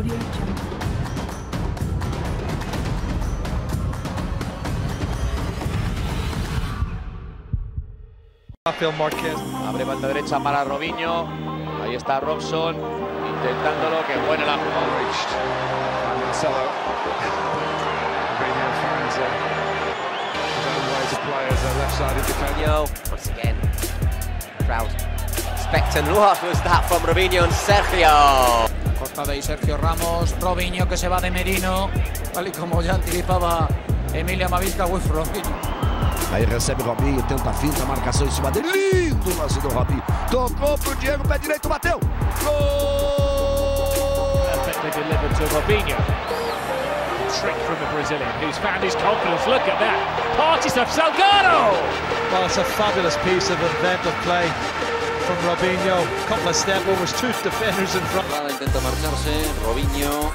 Audio Jungle. Rafael Marquez. Abre banda derecha para Robinho. Ahí está Robson intentándolo. Que buena la jugada. Once again, crowd. What was that from Robinho and Sergio? Cortada ahí Sergio Ramos, Robinho que se va de Merino, tal y como ya anticipaba Emilia Mavisca, Wolf Robinho. Aí recebe Robinho, tenta a finta, marcação em cima dele. Lindo lance do Robinho. Tocou pro Diego, pé direito, bateu. Gol! Perfectly delivered to Robinho. Trick from the Brazilian, who's found his confidence. Look at that. Party stuff. Salgado! Well, it's a fabulous piece of inventive play from Robinho. Couple of step overs, two defenders in front. Intenta marcharse, Robinho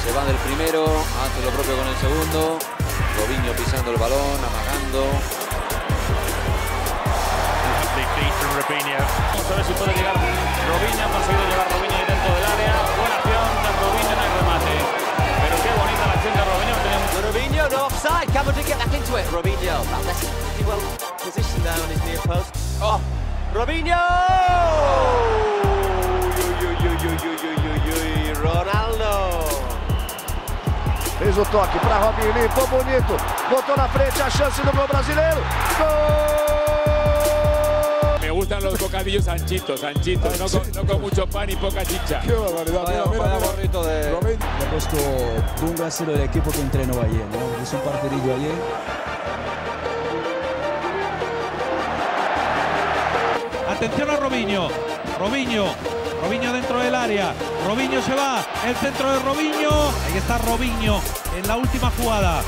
se va del primero, hace lo propio con el segundo, Robinho pisando el balón, amagando. Big beat from Robinho. Vamos a ver si puede llegar Robinho. Ha conseguido llegar Robinho ahí dentro del área. Buena acción de Robinho en el remate. Pero qué bonita la acción de Robinho. Robinho, no offside. Cameron did get back into it. Robinho, that left pretty well positioned there on his near post. Oh, Robinho! Ui, Ronaldo! Fez o toque para Robinho, limpou bonito. Botou na frente a chance do gol brasileiro. Gol! Me gustan los bocadillos anchitos, anchitos, no con, no con mucho pan y poca chicha. Qué barbaridad. Mira, mira, mira. gorrito de... Robinho. Le ha puesto Dunga ha sido el equipo que entrenó ayer, ¿no? Hizo un partidillo ayer. Atención a Robinho. Robinho. Robinho dentro del área. Robinho se va. El centro de Robinho. Ahí está Robinho en la última jugada.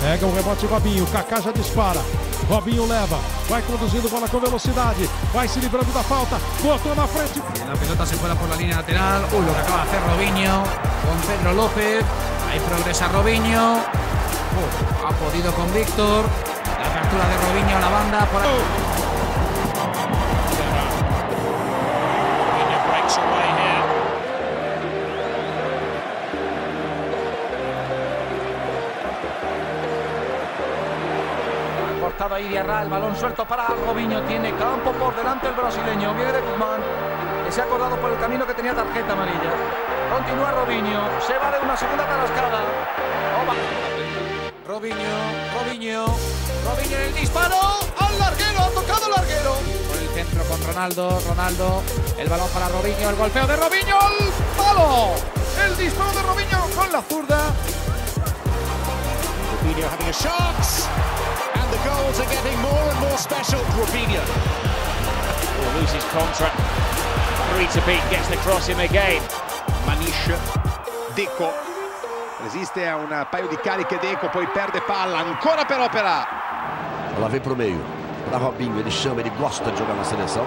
Pega o rebote Robinho, Kaká já dispara. Robinho leva, vai conduzindo bola com velocidade, vai se livrando da falta, botou na frente. La pelota se fuera por la línea lateral. Uy, lo que acaba de hacer Robinho con Pedro López. Ahí progresa Robinho. Ha podido con Víctor. La captura de Robinho a la banda. Por ahí. Cortado ahí Diarra, el balón suelto para Robinho. Tiene campo por delante el brasileño. Viene de Guzmán, que se ha acordado por el camino que tenía tarjeta amarilla. Continúa Robinho, se va de una segunda tarascada. Oba. Robinho, Robinho, Robinho en el disparo. Al larguero, ha tocado el larguero. Por el centro con Ronaldo, Ronaldo. El balón para Robinho, el golpeo de Robinho, al palo. El disparo de Robinho con la zurda. Robinho having a shot. And the goals are getting more and more special. Robinho will lose his contract. Three to beat gets the cross in again. Manish, Deco, resiste a un paio di cariche Deco, poi perde palla, ancora per Opera. Ela vem pro meio. Para Robinho, ele chama, ele gosta de jogar na seleção.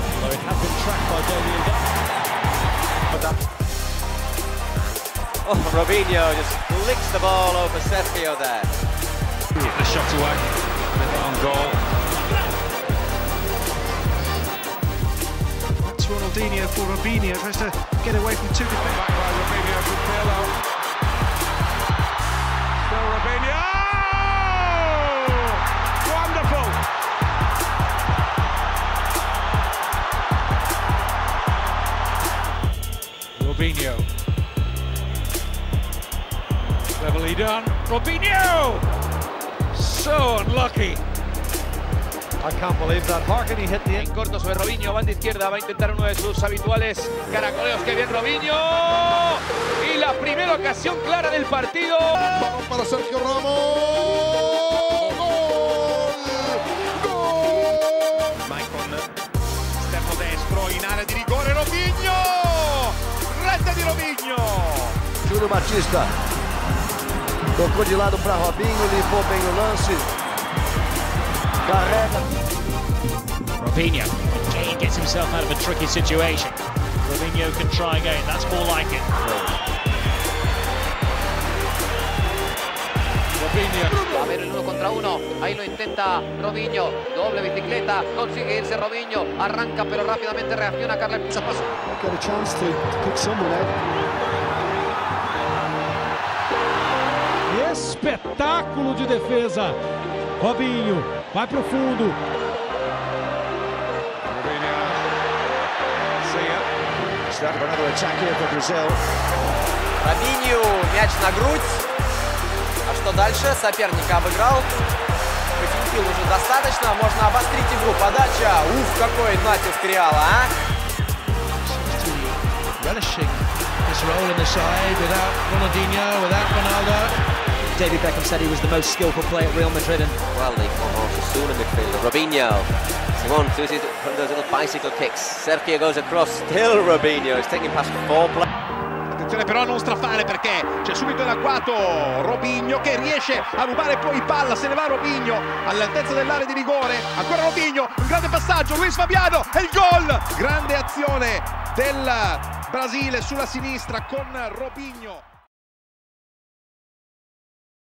though it had been tracked by Damien Duff. Oh, Robinho just licks the ball over Sergio there. The shot away. On goal. That's Ronaldinho for Robinho, tries to get away from two defenders. Back by Robinho from Pirlo. Still Robinho. Done. Robinho! So unlucky. I can't believe that. Harkany hit the... En corto sobre Robinho, banda izquierda, va a intentar uno de sus habituales caracoleos. ¡Qué bien Robinho! Y la primera ocasión clara del partido. Balón para Sergio Ramos. Gol! Gol! Maicon, esterno destro, in area di rigore, Robinho! Rete di Robinho! Júnior Batista. Tocou de lado para Robinho, limpou bem o lance. Carrega. Robinho again gets himself out of a tricky situation. Robinho can try again. That's more like it. Va a haber el uno contra uno. Ahí lo intenta Robinho. Doble bicicleta. Consigue irse Robinho. Arranca pero rápidamente reacciona Carles Paso. Got a chance to pick someone out. Espetáculo de defesa. Robinho vai pro fundo. Робинью мяч на грудь. А что дальше? Соперника обыграл. Потенькил уже достаточно. Можно обострить игру. Подача. Уф, какой натиск Реала, а! relishing this role in the side without Ronaldinho, without Ronaldo. David Beckham said he was the most skillful player at Real Madrid. And Well, they come on to soon in midfield. Robinho. Simon one of those little bicycle kicks. Sergio goes across. Still Robinho. He's taking past four players. Attenzione però a non strafare perché c'è subito l'agguato Robigno che riesce a rubare poi palla, se ne va Robigno all'altezza dell'area di rigore, ancora Robigno, un grande passaggio, Luis Fabiano e il gol! Grande azione del Brasile sulla sinistra con Robigno.